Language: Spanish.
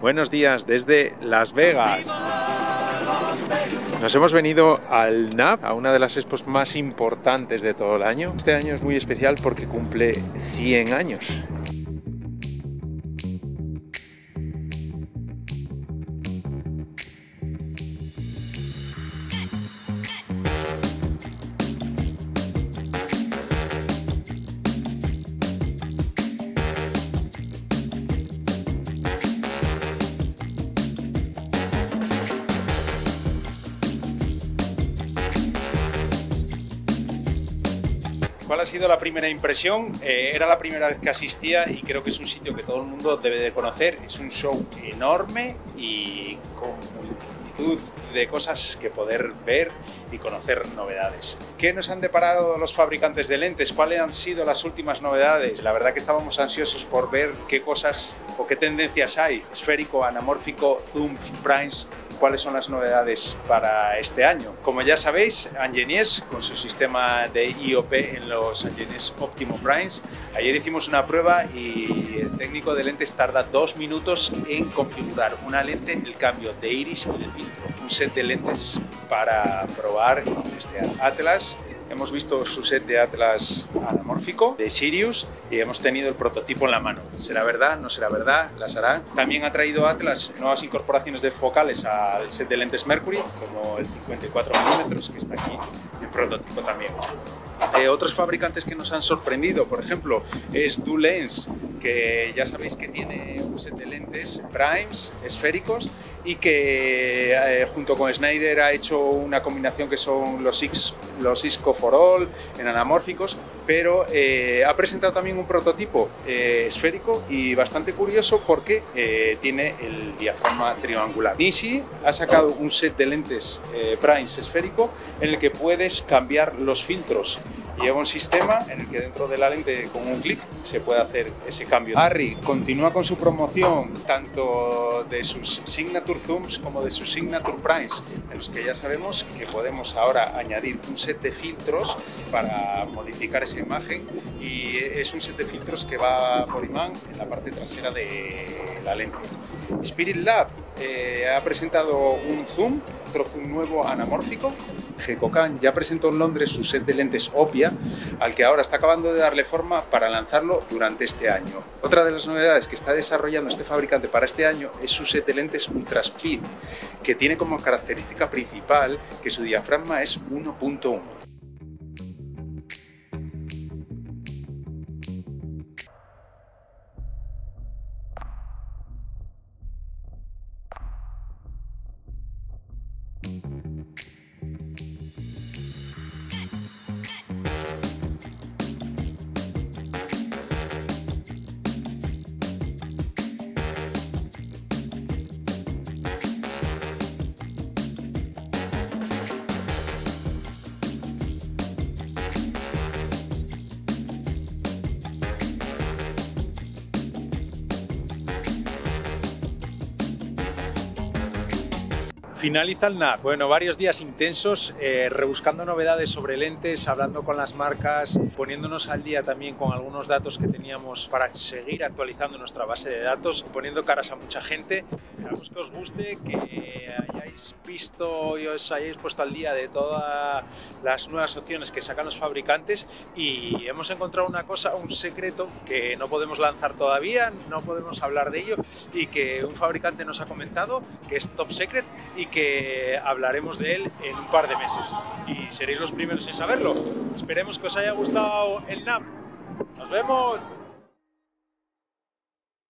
Buenos días desde Las Vegas. Nos hemos venido al NAP, a una de las expos más importantes de todo el año. Este año es muy especial porque cumple 100 años. ¿Cuál ha sido la primera impresión? Eh, era la primera vez que asistía y creo que es un sitio que todo el mundo debe de conocer. Es un show enorme y con multitud de cosas que poder ver y conocer novedades. ¿Qué nos han deparado los fabricantes de lentes? ¿Cuáles han sido las últimas novedades? La verdad que estábamos ansiosos por ver qué cosas o qué tendencias hay. Esférico, anamórfico, zooms, primes, cuáles son las novedades para este año. Como ya sabéis, Angenies con su sistema de IOP en los Angenies Optimo Primes. Ayer hicimos una prueba y el técnico de lentes tarda dos minutos en configurar una lente, el cambio de iris y de filtro. Un set de lentes para probar este Atlas Hemos visto su set de Atlas anamórfico de Sirius y hemos tenido el prototipo en la mano. ¿Será verdad? ¿No será verdad? ¿Las hará? También ha traído Atlas nuevas incorporaciones de focales al set de lentes Mercury, como el 54 mm que está aquí, el prototipo también. Eh, otros fabricantes que nos han sorprendido, por ejemplo, es DuLens, que ya sabéis que tiene un set de lentes primes esféricos y que eh, junto con Schneider ha hecho una combinación que son los, X, los Isco for All en anamórficos, pero eh, ha presentado también un prototipo esférico y bastante curioso porque tiene el diafragma triangular. Nisi ha sacado un set de lentes primes esférico en el que puedes cambiar los filtros lleva un sistema en el que dentro de la lente con un clic se puede hacer ese cambio. Harry continúa con su promoción tanto de sus Signature Zooms como de sus Signature Primes, en los que ya sabemos que podemos ahora añadir un set de filtros para modificar esa imagen y es un set de filtros que va por imán en la parte trasera de la lente. Spirit Lab eh, ha presentado un zoom, otro zoom nuevo anamórfico. Gekokan ya presentó en Londres su set de lentes Opia, al que ahora está acabando de darle forma para lanzarlo durante este año. Otra de las novedades que está desarrollando este fabricante para este año es su set de lentes Ultra Speed, que tiene como característica principal que su diafragma es 1.1. Finaliza el NAP. Bueno, varios días intensos, eh, rebuscando novedades sobre lentes, hablando con las marcas, poniéndonos al día también con algunos datos que teníamos para seguir actualizando nuestra base de datos, poniendo caras a mucha gente. Esperamos que os guste, que hayáis visto y os hayáis puesto al día de todas las nuevas opciones que sacan los fabricantes y hemos encontrado una cosa, un secreto que no podemos lanzar todavía, no podemos hablar de ello y que un fabricante nos ha comentado que es top secret y que hablaremos de él en un par de meses y seréis los primeros en saberlo. Esperemos que os haya gustado el NAP. ¡Nos vemos!